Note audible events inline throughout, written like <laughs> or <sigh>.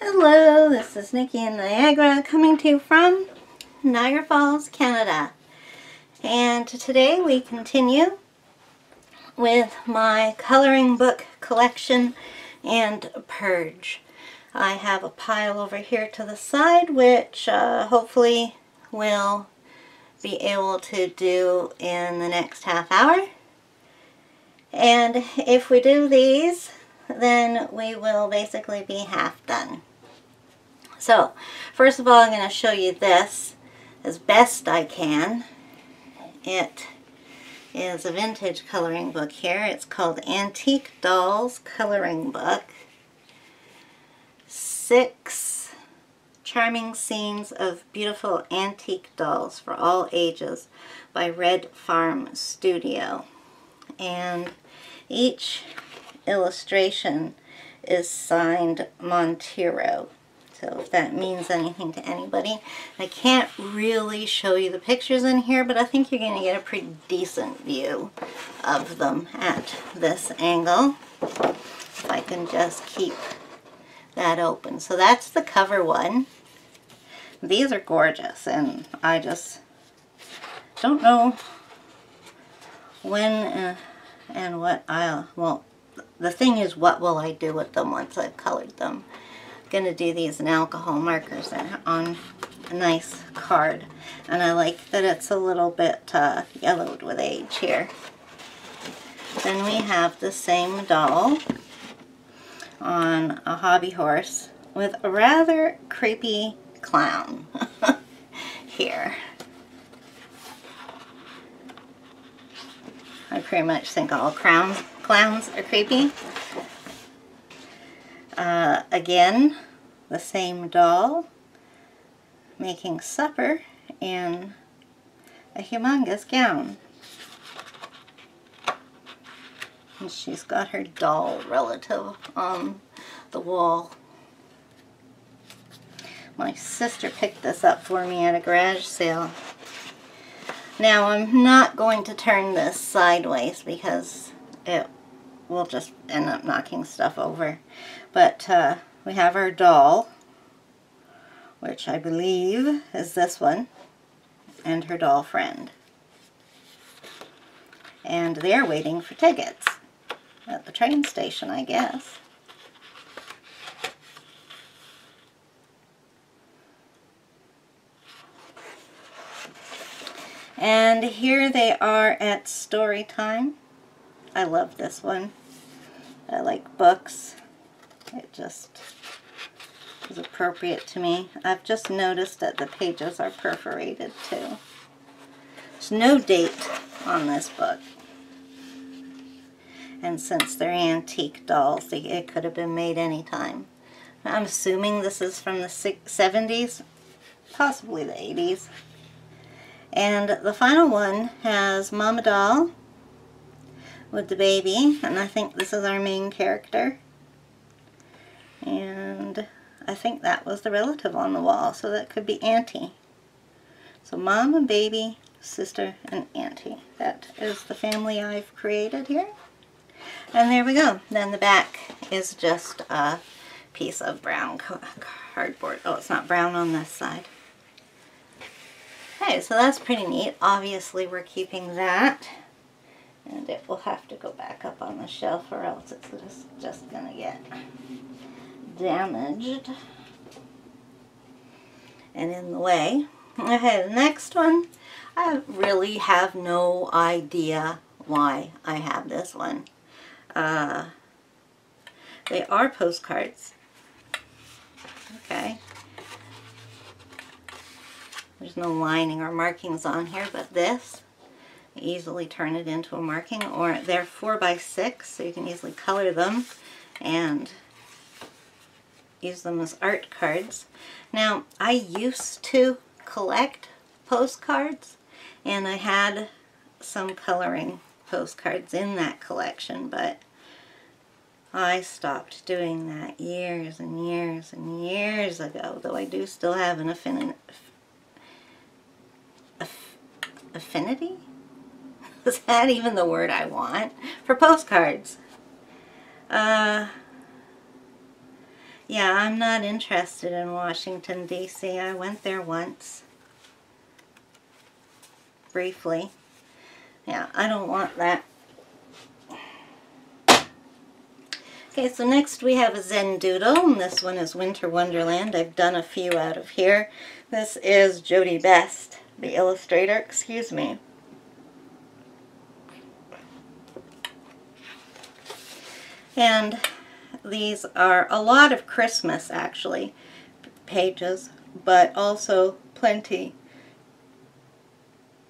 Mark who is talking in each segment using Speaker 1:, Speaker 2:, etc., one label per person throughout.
Speaker 1: Hello, this is Nikki in Niagara coming to you from Niagara Falls, Canada. And today we continue with my coloring book collection and purge. I have a pile over here to the side which uh, hopefully will be able to do in the next half hour. And if we do these, then we will basically be half done. So, first of all, I'm going to show you this as best I can. It is a vintage coloring book here. It's called Antique Dolls Coloring Book. Six charming scenes of beautiful antique dolls for all ages by Red Farm Studio. And each illustration is signed Montero. So if that means anything to anybody. I can't really show you the pictures in here, but I think you're going to get a pretty decent view of them at this angle. If I can just keep that open. So that's the cover one. These are gorgeous, and I just don't know when uh, and what I'll, well, the thing is what will I do with them once I've colored them going to do these in alcohol markers on a nice card. And I like that it's a little bit uh, yellowed with age here. Then we have the same doll on a hobby horse with a rather creepy clown <laughs> here. I pretty much think all clowns, clowns are creepy. Uh, again, the same doll making supper in a humongous gown. And she's got her doll relative on the wall. My sister picked this up for me at a garage sale. Now I'm not going to turn this sideways because it will just end up knocking stuff over. But uh, we have our doll, which I believe is this one, and her doll friend. And they're waiting for tickets at the train station, I guess. And here they are at story time. I love this one. I like books. It just is appropriate to me. I've just noticed that the pages are perforated too. There's no date on this book. And since they're antique dolls, it could have been made anytime. I'm assuming this is from the 70s, possibly the 80s. And the final one has Mama Doll with the baby, and I think this is our main character. And I think that was the relative on the wall, so that could be Auntie. So mom and baby, sister and auntie. That is the family I've created here. And there we go. Then the back is just a piece of brown cardboard. Oh, it's not brown on this side. Okay, so that's pretty neat. Obviously, we're keeping that and it will have to go back up on the shelf or else it's just, just gonna get damaged and in the way. Okay, the next one, I really have no idea why I have this one. Uh, they are postcards. Okay. There's no lining or markings on here, but this easily turn it into a marking or they're 4 by 6 so you can easily color them and use them as art cards. Now I used to collect postcards and I had some coloring postcards in that collection but I stopped doing that years and years and years ago though I do still have an affin affinity <laughs> is that even the word I want? For postcards. Uh, Yeah, I'm not interested in Washington, D.C. I went there once. Briefly. Yeah, I don't want that. Okay, so next we have a Zen Doodle, and this one is Winter Wonderland. I've done a few out of here. This is Jody Best, the illustrator, excuse me. And these are a lot of Christmas, actually, pages, but also plenty,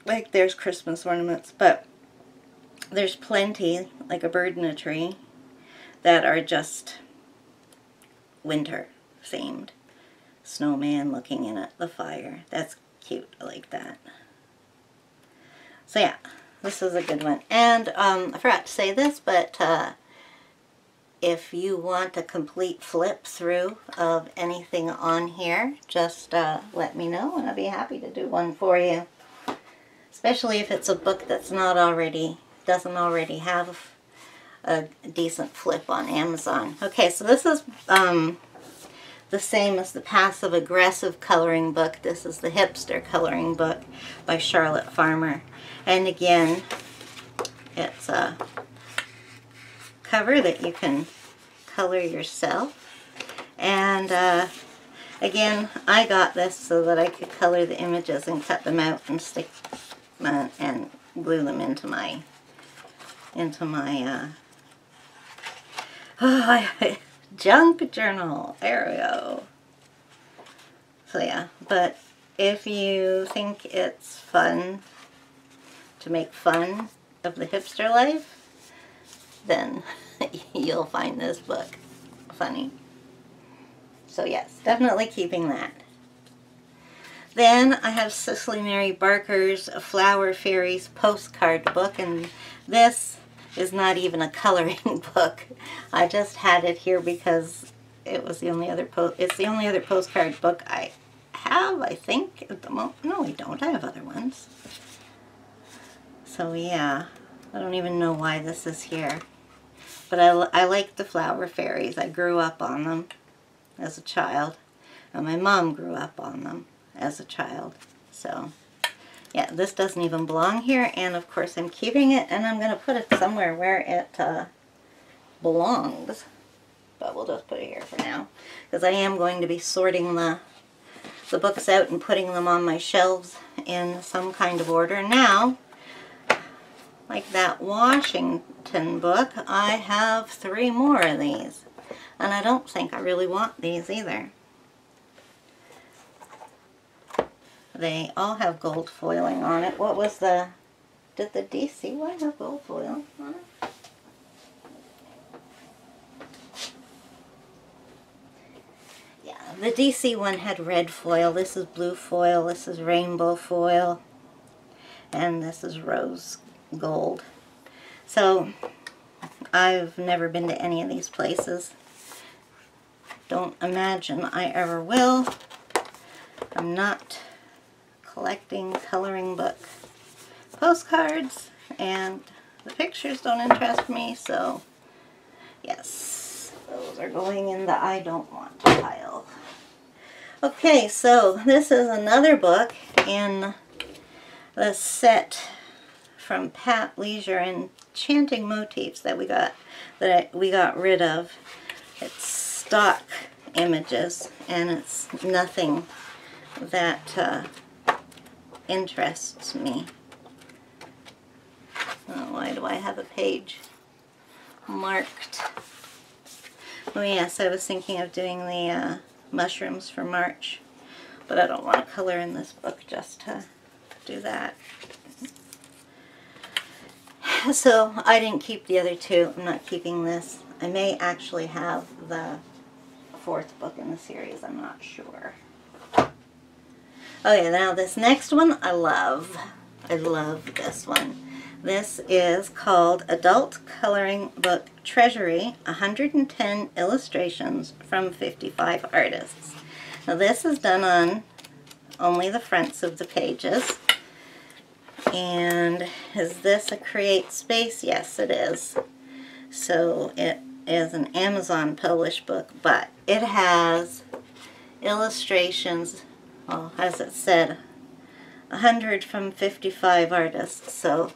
Speaker 1: like there's Christmas ornaments, but there's plenty, like a bird in a tree, that are just winter themed. Snowman looking in at the fire. That's cute. I like that. So yeah, this is a good one. And um, I forgot to say this, but uh, if you want a complete flip through of anything on here, just uh, let me know and I'll be happy to do one for you. Especially if it's a book that's not already, doesn't already have a decent flip on Amazon. Okay, so this is um, the same as the passive aggressive coloring book. This is the hipster coloring book by Charlotte Farmer. And again, it's a cover that you can color yourself. And uh, again, I got this so that I could color the images and cut them out and stick my, and glue them into my into my uh, oh, <laughs> junk journal. There we go. So yeah, but if you think it's fun to make fun of the hipster life, then <laughs> you'll find this book funny. So yes, definitely keeping that. Then I have Cicely Mary Barker's Flower Fairies postcard book, and this is not even a coloring <laughs> book. I just had it here because it was the only other po it's the only other postcard book I have, I think, at the moment. No, I don't. I have other ones. So yeah, I don't even know why this is here. But I, I like the flower fairies. I grew up on them as a child. And my mom grew up on them as a child. So yeah, this doesn't even belong here. And of course I'm keeping it and I'm going to put it somewhere where it uh, belongs. But we'll just put it here for now. Because I am going to be sorting the, the books out and putting them on my shelves in some kind of order. Now, like that Washington book, I have three more of these. And I don't think I really want these either. They all have gold foiling on it. What was the... Did the DC one have gold foil on it? Yeah, the DC one had red foil. This is blue foil. This is rainbow foil. And this is rose gold. So, I've never been to any of these places. Don't imagine I ever will. I'm not collecting coloring book postcards and the pictures don't interest me so yes those are going in the I don't want pile. Okay so this is another book in the set from Pat Leisure Enchanting Motifs that we got that we got rid of. It's stock images and it's nothing that uh, interests me. Oh, why do I have a page marked? Oh yes, I was thinking of doing the uh, mushrooms for March, but I don't want to color in this book just to do that. <laughs> So I didn't keep the other two. I'm not keeping this. I may actually have the fourth book in the series. I'm not sure. Okay, now this next one I love. I love this one. This is called Adult Coloring Book Treasury, 110 Illustrations from 55 Artists. Now this is done on only the fronts of the pages. And is this a Create Space? Yes, it is. So it is an Amazon published book, but it has illustrations, well, as it said, 100 from 55 artists, so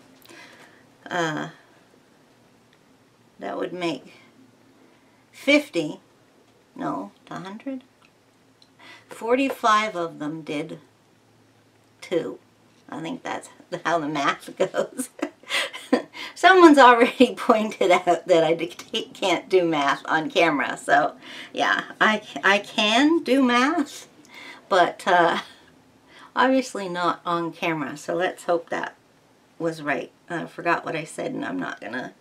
Speaker 1: uh, that would make 50, no, 100? 45 of them did two. I think that's how the math <laughs> goes. Someone's already <laughs> pointed out that I can't do math on camera, so yeah, I, I can do math, but uh, obviously not on camera, so let's hope that was right. I forgot what I said and I'm not going to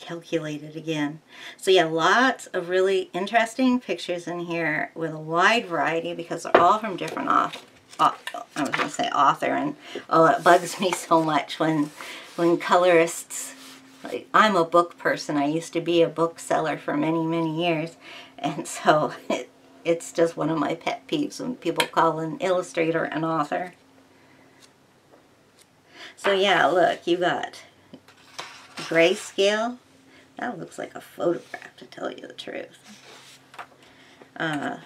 Speaker 1: calculate it again. So yeah, lots of really interesting pictures in here with a wide variety because they're all from different off, off I was going to say author and oh it bugs me so much when when colorists like I'm a book person. I used to be a bookseller for many many years and <laughs> so it, it's just one of my pet peeves when people call an illustrator an author. So yeah, look, you got grayscale. That looks like a photograph to tell you the truth. Uh,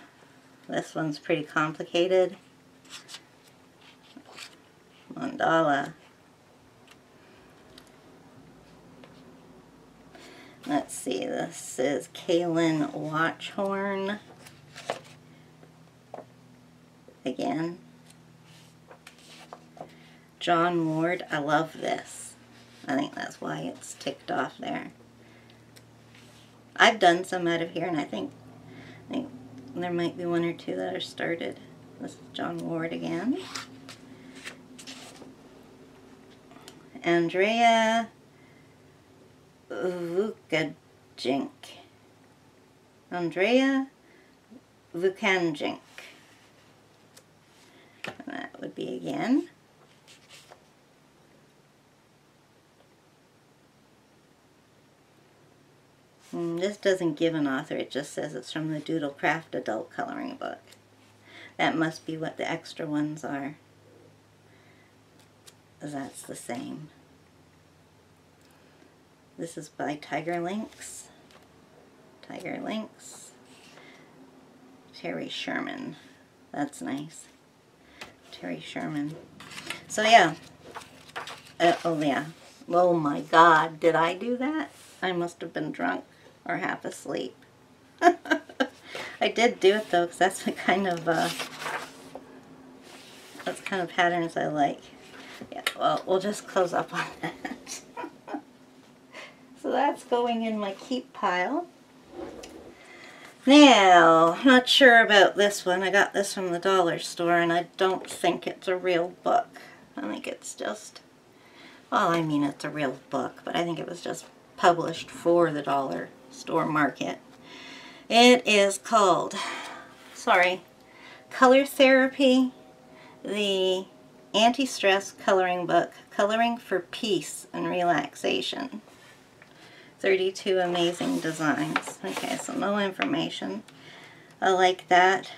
Speaker 1: this one's pretty complicated. Mandala. Let's see, this is Kaylin Watchhorn. Again. John Ward, I love this. I think that's why it's ticked off there. I've done some out of here, and I think, I think there might be one or two that are started. This is John Ward again. Andrea Vukajink. Andrea Vukanjink. That would be again. Mm, this doesn't give an author, it just says it's from the Doodlecraft adult coloring book. That must be what the extra ones are. That's the same. This is by Tiger Lynx. Tiger Lynx. Terry Sherman. That's nice. Terry Sherman. So yeah. Uh, oh yeah. Oh my god, did I do that? I must have been drunk or half asleep. <laughs> I did do it though, because that's <laughs> the kind of uh, that's kind of patterns I like. Yeah, well, we'll just close up on <laughs> that. so that's going in my keep pile. Now, not sure about this one. I got this from the dollar store, and I don't think it's a real book. I think it's just, well, I mean, it's a real book, but I think it was just published for the dollar store market. It is called, sorry, Color Therapy, the Anti-Stress Coloring Book, Coloring for Peace and Relaxation. 32 amazing designs. Okay, so no information. I like that.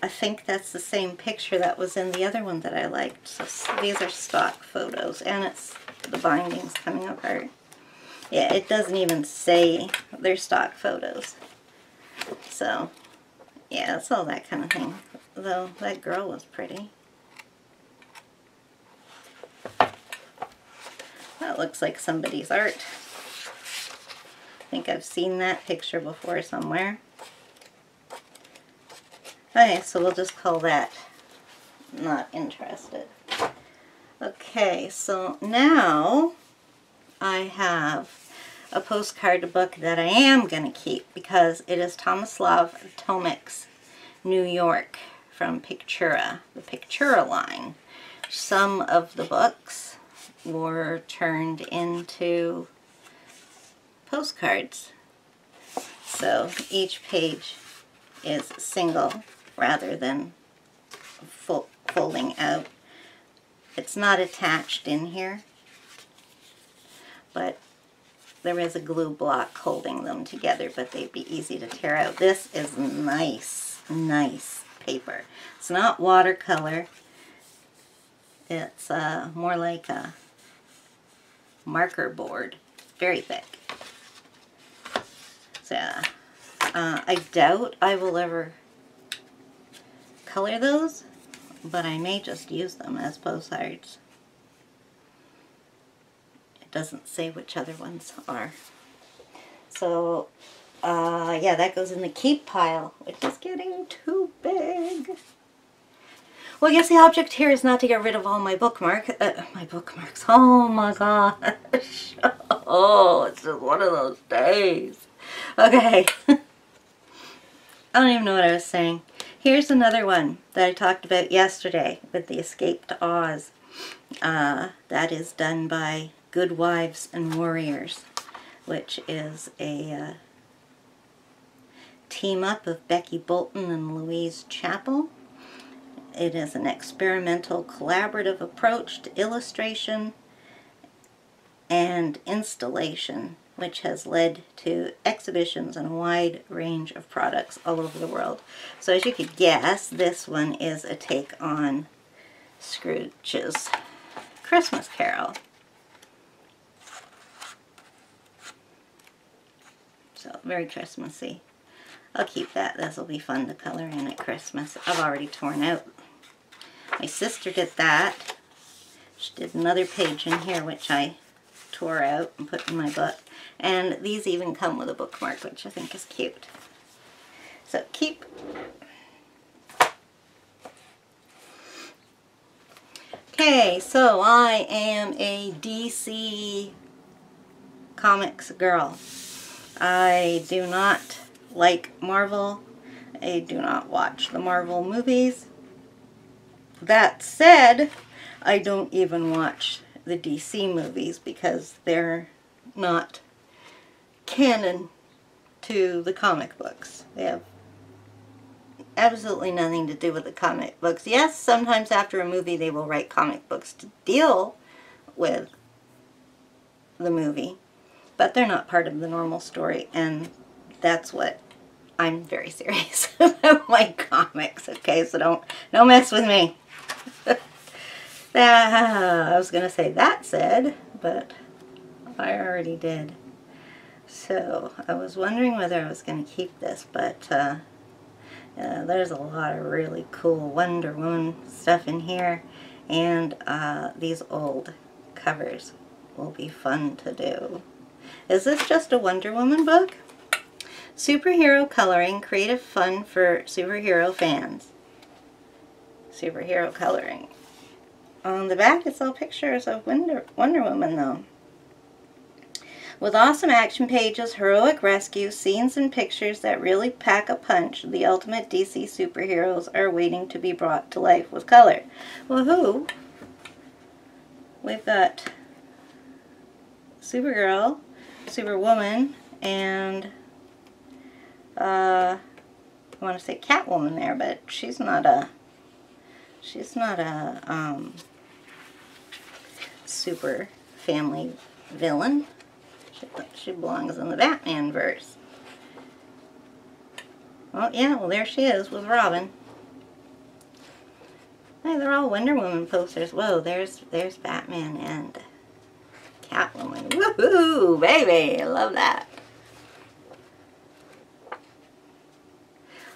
Speaker 1: I think that's the same picture that was in the other one that I liked. So these are stock photos, and it's the bindings coming apart. Yeah, it doesn't even say they're stock photos. So, yeah, it's all that kind of thing. Though, that girl was pretty. That looks like somebody's art. I think I've seen that picture before somewhere. Okay, so we'll just call that not interested. Okay, so now I have a postcard book that I am going to keep because it is Tomislav Tomic's New York from Pictura, the Pictura line. Some of the books were turned into postcards. So each page is single rather than folding out. It's not attached in here, but there is a glue block holding them together, but they'd be easy to tear out. This is nice, nice paper. It's not watercolor. It's uh, more like a marker board. Very thick. So, uh, I doubt I will ever color those, but I may just use them as postcards. Doesn't say which other ones are. So, uh, yeah, that goes in the keep pile, which is getting too big. Well, I guess the object here is not to get rid of all my bookmark, uh, my bookmarks. <laughs> Oh my gosh. <laughs> Oh, it's just one of those days. Okay. <laughs> I don't even know what I was saying. Here's another one that I talked about yesterday with the Escape to Oz. Uh, that is done by Good Wives and Warriors, which is a uh, team up of Becky Bolton and Louise Chappell. It is an experimental collaborative approach to illustration and installation, which has led to exhibitions and a wide range of products all over the world. So as you could guess, this one is a take on Scrooge's Christmas Carol. So very Christmassy. I'll keep that. This will be fun to color in at Christmas. I've already torn out. My sister did that. She did another page in here, which I tore out and put in my book. And these even come with a bookmark, which I think is cute. So keep. Okay, so I am a DC Comics girl. I do not like Marvel. I do not watch the Marvel movies. That said, I don't even watch the DC movies because they're not canon to the comic books. They have absolutely nothing to do with the comic books. Yes, sometimes after a movie they will write comic books to deal with the movie, but they're not part of the normal story, and that's what I'm very <laughs> serious about my comics, okay? So don't, don't mess with me. <laughs> I was going to say that said, but I already did. So I was wondering whether I was going to keep this, but uh, uh, there's a lot of really cool Wonder Woman stuff in here, and uh, these old covers will be fun to do. Is this just a Wonder Woman book? Superhero coloring, creative fun for superhero fans. Superhero coloring. On the back, it's all pictures of Wonder, Wonder Woman, though. With awesome action pages, heroic rescue, scenes, and pictures that really pack a punch, the ultimate DC superheroes are waiting to be brought to life with color. Woohoo! We've got Supergirl, Superwoman, and uh, I want to say Catwoman there, but she's not a she's not a um, super family villain. She, she belongs in the Batman verse. Well, yeah, well there she is with Robin. Hey, they're all Wonder Woman posters. Whoa, there's there's Batman and Catwoman. Woohoo, baby! I love that.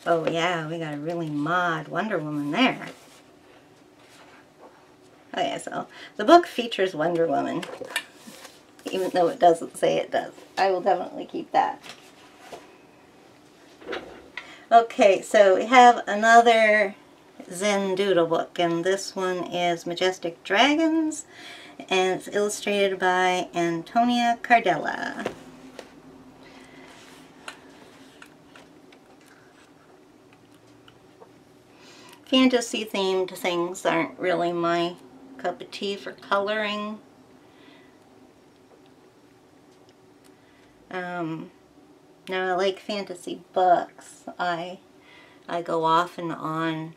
Speaker 1: Oh yeah, we got a really mod Wonder Woman there. Oh yeah, so the book features Wonder Woman, even though it doesn't say it does. I will definitely keep that. Okay, so we have another Zen Doodle book, and this one is Majestic Dragons, and it's illustrated by Antonia Cardella. fantasy themed things aren't really my cup of tea for coloring. Um, now I like fantasy books. I I go off and on.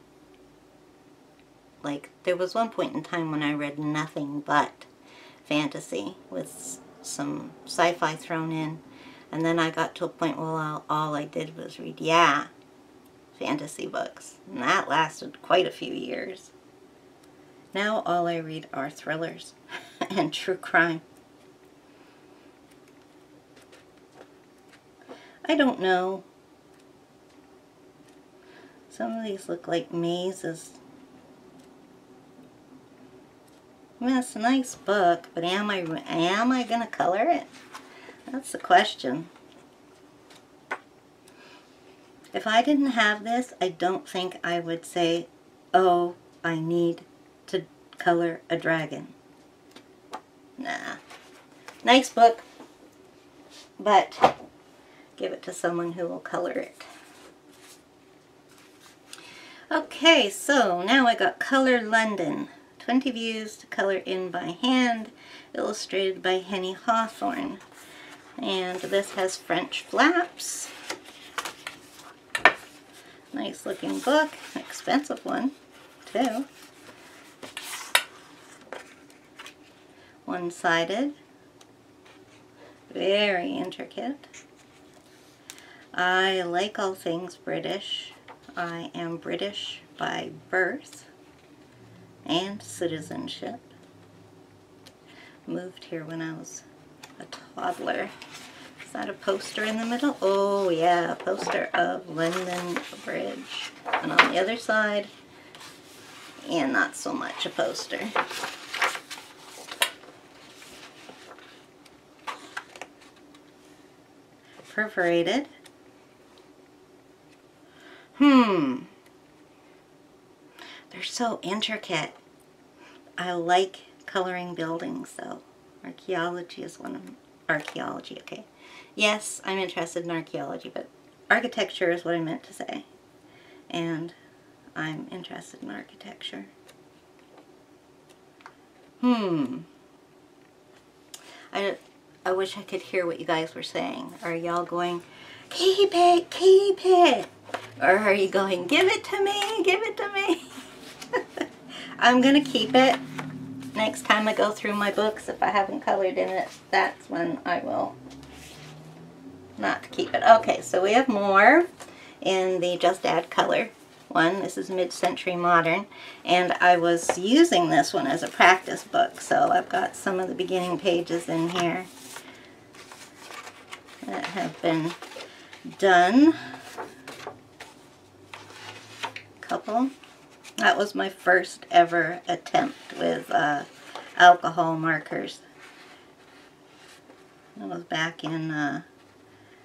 Speaker 1: Like there was one point in time when I read nothing but fantasy with some sci-fi thrown in. And then I got to a point where all, all I did was read, yeah, fantasy books. And that lasted quite a few years. Now all I read are thrillers <laughs> and true crime. I don't know. Some of these look like mazes. I mean, it's a nice book, but am I am I gonna color it? That's the question. If I didn't have this, I don't think I would say, oh, I need to color a dragon. Nah. Nice book, but give it to someone who will color it. Okay, so now I got Color London. 20 views to color in by hand, illustrated by Henny Hawthorne. And this has French flaps. Nice looking book, expensive one too. One-sided, very intricate. I like all things British. I am British by birth and citizenship. Moved here when I was a toddler. Is that a poster in the middle? Oh yeah, a poster of London Bridge. And on the other side, and not so much a poster. Perforated. Hmm. So intricate. I like coloring buildings though. Archaeology is one of them. Archaeology, okay. Yes, I'm interested in archaeology, but architecture is what I meant to say. And I'm interested in architecture. Hmm. I, I wish I could hear what you guys were saying. Are y'all going, keep it, keep it? Or are you going, give it to me, give it to me? I'm going to keep it. Next time I go through my books, if I haven't colored in it, that's when I will not keep it. Okay, so we have more in the Just Add Color one. This is Mid-Century Modern. And I was using this one as a practice book, so I've got some of the beginning pages in here that have been done. Couple. That was my first ever attempt with uh, alcohol markers. That was back in uh,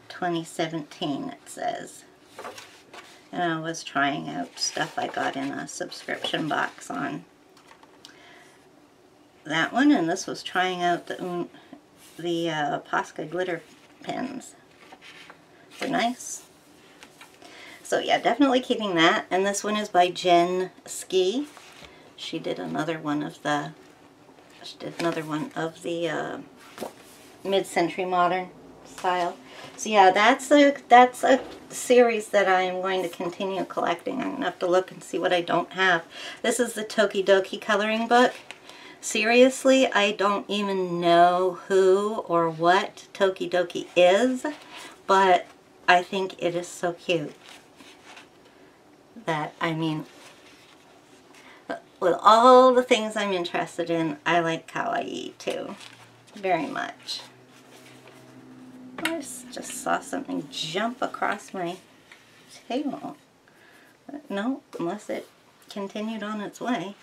Speaker 1: 2017, it says. And I was trying out stuff I got in a subscription box on that one, and this was trying out the, the uh, Posca glitter pens. They're nice. So yeah, definitely keeping that. And this one is by Jen Ski. She did another one of the, she did another one of the uh, mid-century modern style. So yeah, that's a, that's a series that I am going to continue collecting. I'm going to have to look and see what I don't have. This is the Tokidoki coloring book. Seriously, I don't even know who or what Tokidoki is, but I think it is so cute that, I mean, with all the things I'm interested in, I like kawaii too, very much. I just saw something jump across my table. No, unless it continued on its way.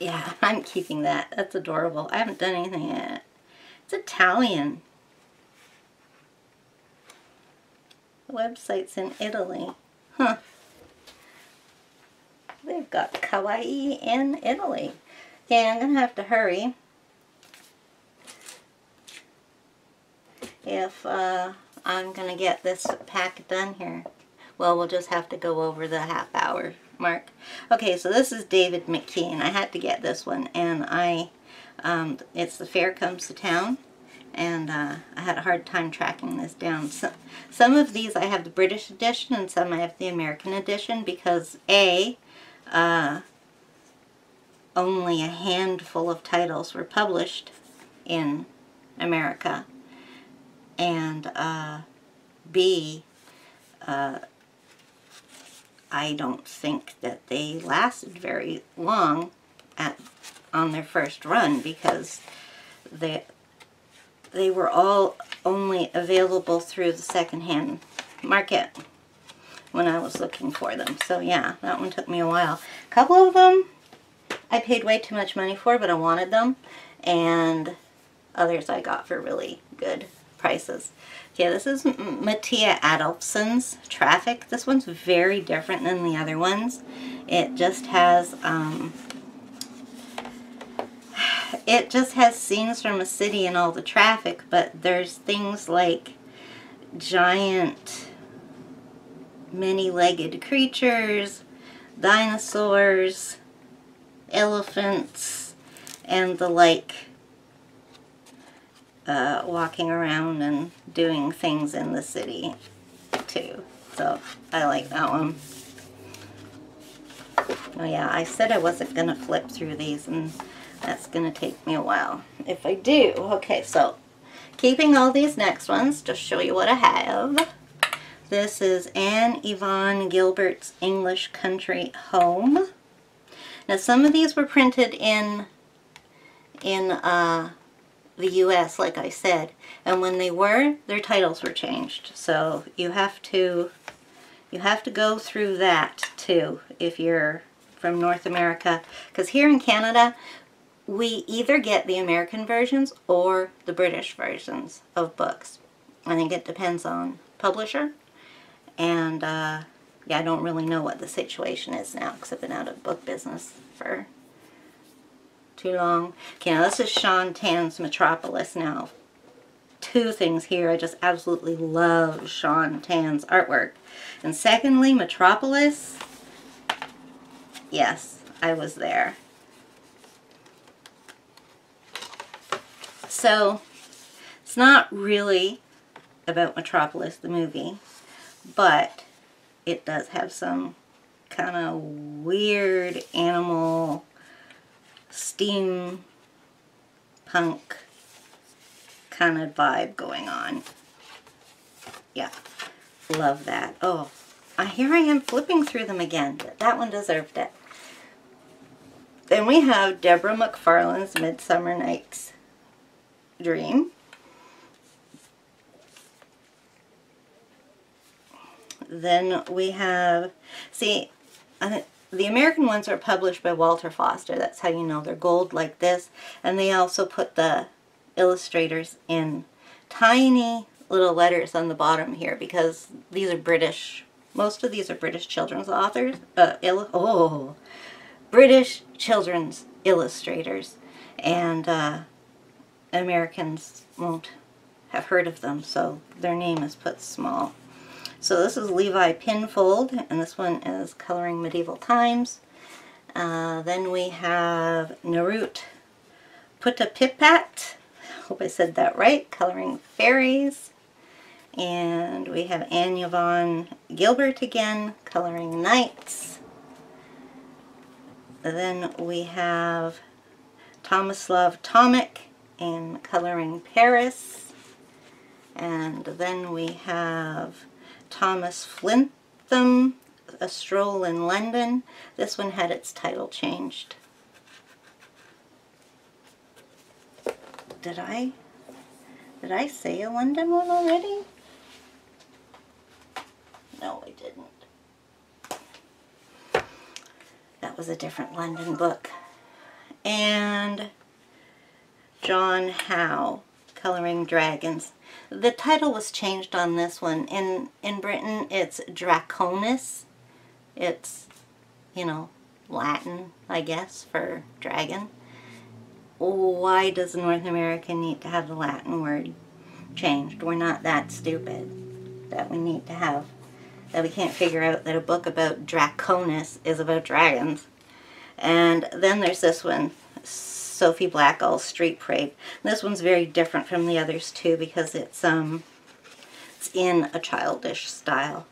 Speaker 1: Yeah, <laughs> I'm keeping that. That's adorable. I haven't done anything yet. It's Italian. The website's in Italy. Huh. They've got kawaii in Italy. Okay, I'm going to have to hurry. If uh, I'm going to get this pack done here. Well, we'll just have to go over the half hour mark. Okay, so this is David McKean. I had to get this one, and I, um, it's The Fair Comes to Town and uh, I had a hard time tracking this down. So, some of these I have the British edition and some I have the American edition because A, uh, only a handful of titles were published in America and uh, B, uh, I don't think that they lasted very long at on their first run because they, they were all only available through the secondhand market when I was looking for them. So yeah, that one took me a while. A couple of them I paid way too much money for, but I wanted them. And others I got for really good prices. Okay, this is Mattias Adolfsson's Traffic. This one's very different than the other ones. It just has, um, it just has scenes from a city and all the traffic, but there's things like giant many-legged creatures, dinosaurs, elephants, and the like uh, walking around and doing things in the city too. So I like that one. Oh yeah, I said I wasn't going to flip through these and that's going to take me a while. If I do, okay, so keeping all these next ones, to show you what I have. This is Anne Yvonne Gilbert's English Country Home. Now some of these were printed in in uh, the U.S., like I said, and when they were, their titles were changed. So you have to you have to go through that too if you're from North America, because here in Canada, we either get the American versions or the British versions of books. I think it depends on publisher and uh, yeah, I don't really know what the situation is now because I've been out of book business for too long. Okay, now this is Shaun Tan's Metropolis now. Two things here. I just absolutely love Shaun Tan's artwork. And secondly, Metropolis. Yes, I was there. So, it's not really about Metropolis, the movie but it does have some kind of weird animal steam punk kind of vibe going on. Yeah, love that. Oh, here I am flipping through them again, that one deserved it. Then we have Deborah Macfarlane's Midsummer Night's Dream. Then we have, see, the American ones are published by Walter Foster. That's how you know they're gold like this. And they also put the illustrators in tiny little letters on the bottom here because these are British, most of these are British children's authors, uh, oh, British children's illustrators. And uh, Americans won't have heard of them, so their name is put small. So this is Levi Pinfold, and this one is Coloring Medieval Times. Uh, then we have Niroot Puttapipat, hope I said that right, Coloring Fairies. And we have Anne Yvonne Gilbert again, Coloring Knights. Then we have Tomislav Tomic in Coloring Paris. And then we have Thomas Flintham, A Stroll in London. This one had its title changed. Did I, did I say a London one already? No, I didn't. That was a different London book. And John Howe, Coloring Dragons. The title was changed on this one. In, in Britain, it's Draconis. It's, you know, Latin, I guess, for dragon. Why does North America need to have the Latin word changed? We're not that stupid that we need to have, that we can't figure out that a book about Draconis is about dragons. And then there's this one, Sophie Blackall's Street Parade. This one's very different from the others too because it's um it's in a childish style.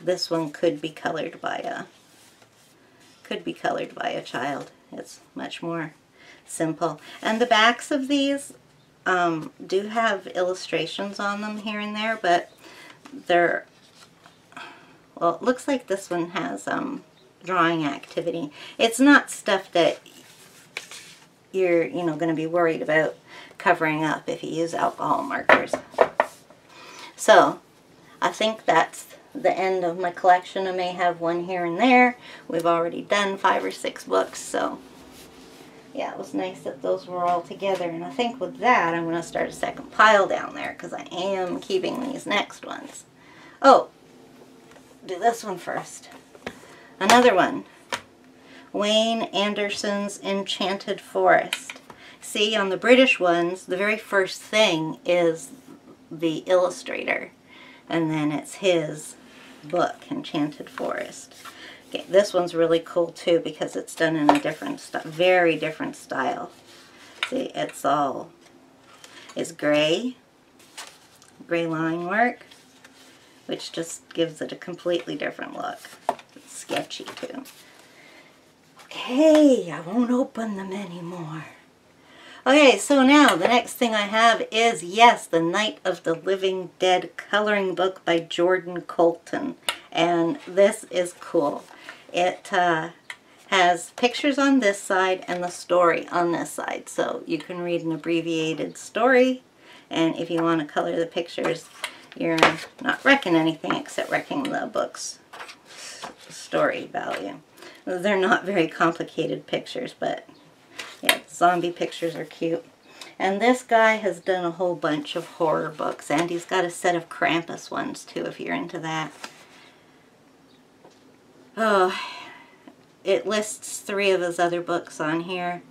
Speaker 1: This one could be colored by a could be colored by a child. It's much more simple. And the backs of these um, do have illustrations on them here and there, but they're, well, it looks like this one has um, drawing activity. It's not stuff that you're, you know, going to be worried about covering up if you use alcohol markers. So, I think that's the end of my collection. I may have one here and there. We've already done five or six books, so yeah, it was nice that those were all together. And I think with that, I'm going to start a second pile down there because I am keeping these next ones. Oh, do this one first. Another one. Wayne Anderson's Enchanted Forest. See, on the British ones, the very first thing is the illustrator. And then it's his book, Enchanted Forest. Okay, this one's really cool too because it's done in a different, very different style. See, it's all, it's gray, gray line work, which just gives it a completely different look. It's sketchy too. Okay, I won't open them anymore. Okay, so now the next thing I have is, yes, The Night of the Living Dead coloring book by Jordan Colton. And this is cool. It uh, has pictures on this side and the story on this side. So you can read an abbreviated story. And if you want to color the pictures, you're not wrecking anything except wrecking the book's story value. They're not very complicated pictures, but yeah, zombie pictures are cute. And this guy has done a whole bunch of horror books, and he's got a set of Krampus ones too, if you're into that. Oh, it lists three of his other books on here.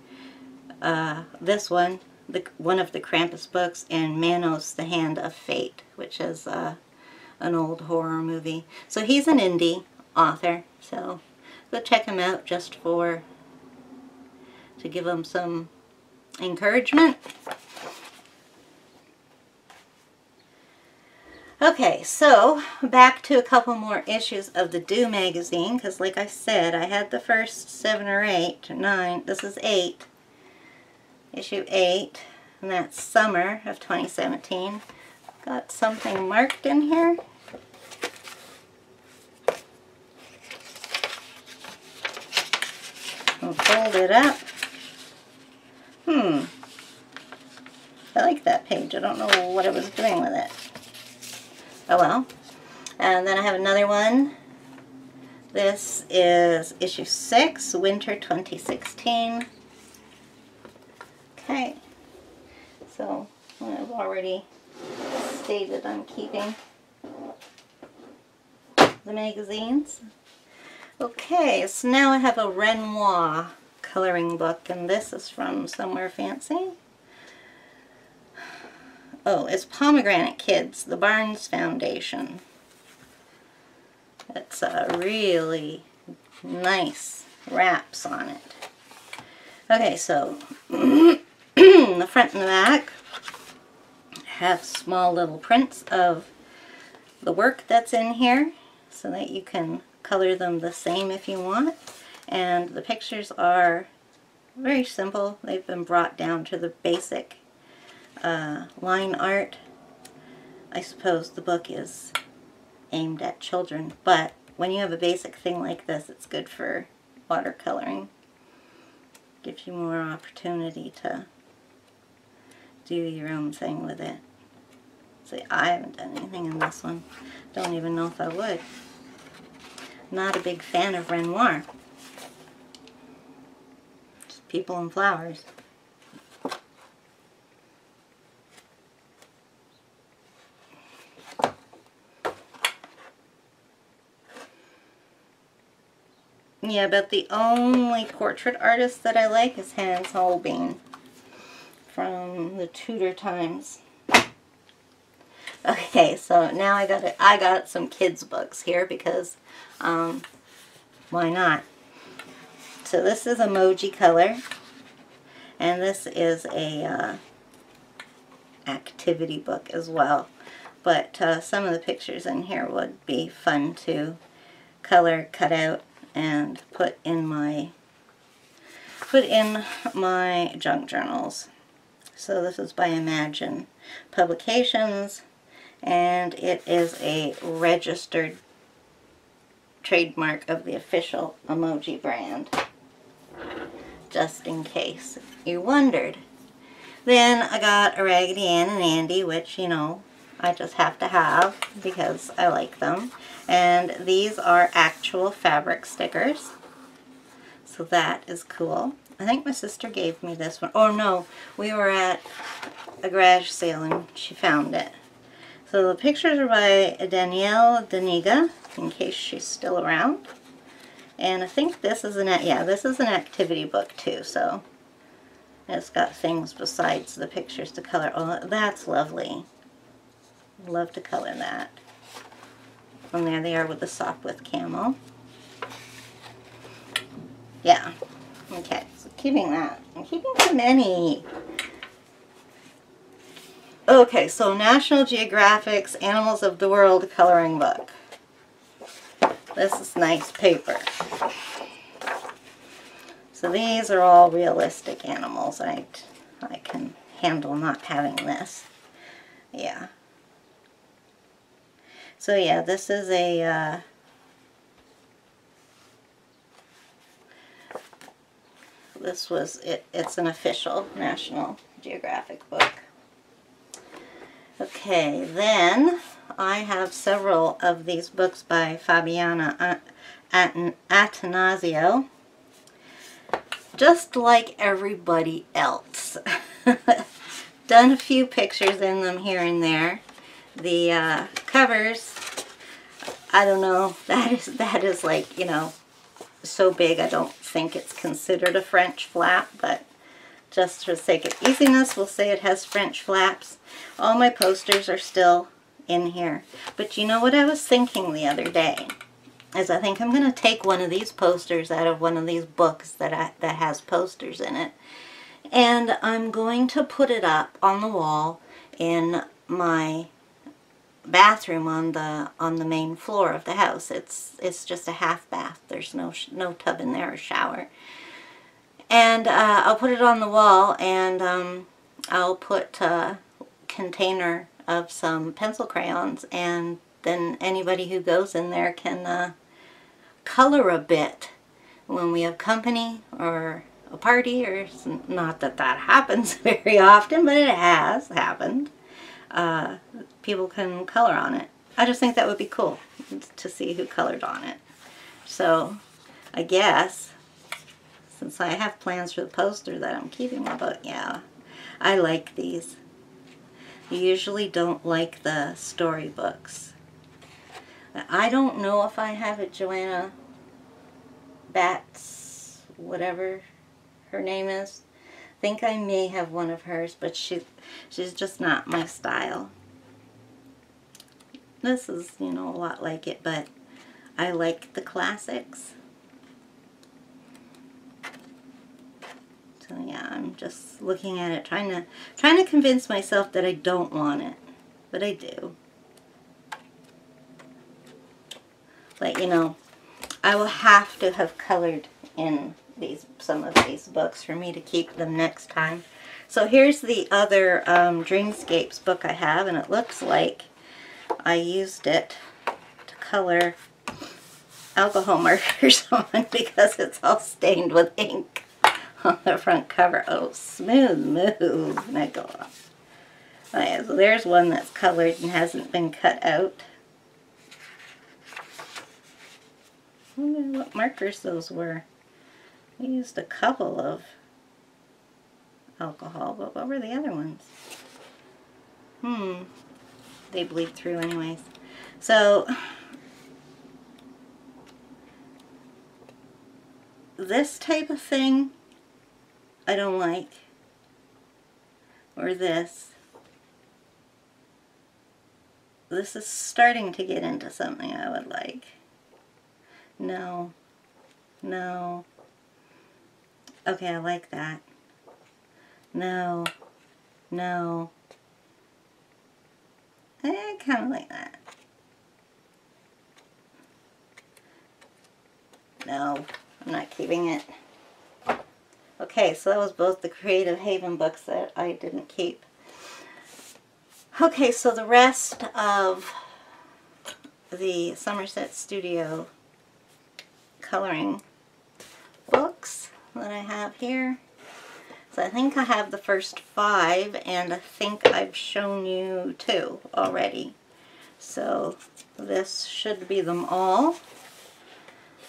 Speaker 1: Uh, this one, the, one of the Krampus books, and Manos, The Hand of Fate, which is uh, an old horror movie. So he's an indie author, so go check them out just for, to give them some encouragement. Okay, so back to a couple more issues of the Do magazine, because like I said, I had the first seven or eight, nine, this is eight, issue eight, and that's summer of 2017. Got something marked in here. Fold it up. Hmm. I like that page. I don't know what I was doing with it. Oh well. And then I have another one. This is issue 6, winter 2016. Okay. So I've already stated I'm keeping the magazines. Okay, so now I have a Renoir coloring book, and this is from Somewhere Fancy. Oh, it's Pomegranate Kids, the Barnes Foundation. It's a really nice wraps on it. Okay, so <clears throat> the front and the back have small little prints of the work that's in here so that you can color them the same if you want. And the pictures are very simple. They've been brought down to the basic uh, line art. I suppose the book is aimed at children, but when you have a basic thing like this, it's good for watercoloring. Gives you more opportunity to do your own thing with it. See, I haven't done anything in this one. Don't even know if I would. Not a big fan of Renoir. Just people and flowers. Yeah, but the only portrait artist that I like is Hans Holbein from the Tudor times. Okay, so now I got. I got some kids books here because um, why not? So this is a emoji color, and this is a uh, activity book as well. But uh, some of the pictures in here would be fun to color, cut out, and put in my put in my junk journals. So this is by Imagine Publications and it is a registered trademark of the official emoji brand. just in case you wondered. Then I got a Raggedy Ann and Andy, which, you know, I just have to have because I like them. And these are actual fabric stickers. So that is cool. I think my sister gave me this one. Oh no, we were at a garage sale and she found it. So the pictures are by Danielle Daniga, in case she's still around. And I think this is an, yeah, this is an activity book too, so it's got things besides the pictures to color. Oh, that's lovely. Love to color that. And there they are with the sock with camel. Yeah. Okay, so keeping that. I'm keeping too many. Okay, so National Geographic's Animals of the World coloring book. This is nice paper. So these are all realistic animals. I, I can handle not having this. Yeah. So yeah, this is a uh, this was it it's an official National Geographic book. Okay, then I have several of these books by Fabiana Attanasio. Just like everybody else. <laughs> Done a few pictures in them here and there. The uh, covers, I don't know, <laughs> that is, that is like, you know, so big I don't think it's considered a French flap, but just for the sake of easiness, we'll say it has French flaps. All my posters are still in here. But you know what I was thinking the other day? Is I think I'm going to take one of these posters out of one of these books that, I, that has posters in it. And I'm going to put it up on the wall in my bathroom on the on the main floor of the house. It's it's just a half bath. There's no no tub in there or shower. And uh, I'll put it on the wall and um, I'll put a container of some pencil crayons and then anybody who goes in there can uh, color a bit when we have company or a party or not that that <laughs> happens very often but it has happened. Uh, people can color on it. I just think that would be cool to see who colored on it. So I guess since I have plans for the poster that I'm keeping but yeah I like these. I usually don't like the storybooks. I don't know if I have a Joanna Bats, whatever her name is. I think I may have one of hers but she she's just not my style. This is you know a lot like it but I like the classics So yeah, I'm just looking at it, trying to trying to convince myself that I don't want it, but I do. But you know, I will have to have colored in these some of these books for me to keep them next time. So here's the other um, Dreamscapes book I have, and it looks like I used it to color alcohol <laughs> markers on because it's all stained with ink. <laughs> on the front cover. Oh, smooth move, Nicola. Oh, so there's one that's colored and hasn't been cut out. I wonder what markers those were. I used a couple of alcohol, but what were the other ones? Hmm. They bleed through anyways. So, <sighs> this type of thing I don't like. Or this. This is starting to get into something I would like. No. No. Okay, I like that. No. No. I kind of like that. No, I'm not keeping it. Okay, so that was both the Creative Haven books that I didn't keep. Okay, so the rest of the Somerset Studio coloring books that I have here. So I think I have the first five, and I think I've shown you two already. So this should be them all.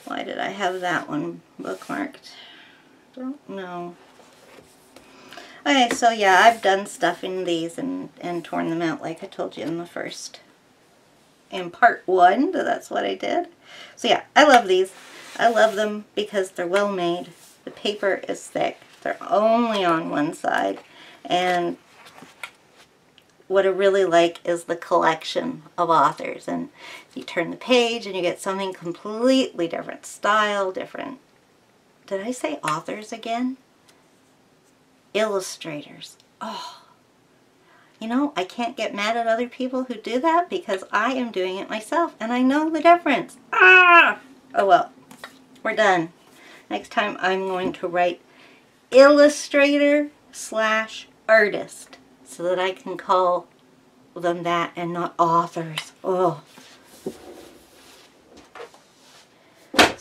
Speaker 1: Why did I have that one bookmarked? Don't know. Okay, so yeah, I've done stuff in these and, and torn them out like I told you in the first, in part one, that's what I did. So yeah, I love these. I love them because they're well made. The paper is thick. They're only on one side. And what I really like is the collection of authors. And you turn the page and you get something completely different. Style, different. Did I say authors again? Illustrators. Oh. You know, I can't get mad at other people who do that because I am doing it myself and I know the difference. Ah! Oh well, we're done. Next time I'm going to write illustrator slash artist so that I can call them that and not authors. Oh.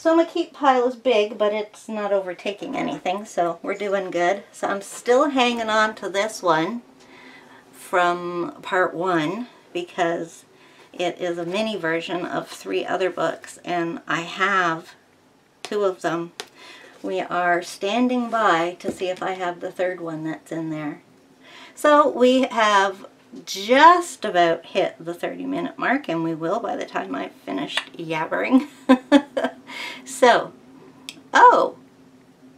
Speaker 1: So my keep pile is big, but it's not overtaking anything, so we're doing good. So I'm still hanging on to this one from part one because it is a mini version of three other books, and I have two of them. We are standing by to see if I have the third one that's in there. So we have just about hit the 30 minute mark and we will by the time I've finished yabbering. <laughs> so, oh,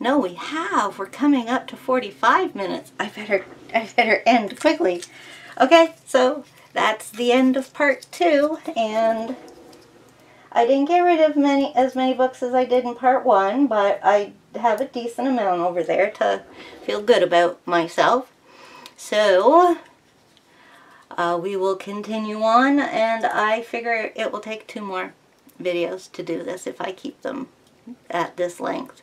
Speaker 1: no we have. We're coming up to 45 minutes. I better, I better end quickly. Okay, so that's the end of part two and I didn't get rid of many as many books as I did in part one, but I have a decent amount over there to feel good about myself. So, uh, we will continue on and I figure it will take two more videos to do this if I keep them at this length.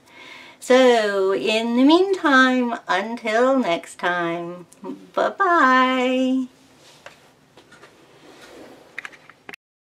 Speaker 1: So in the meantime, until next time, bye-bye.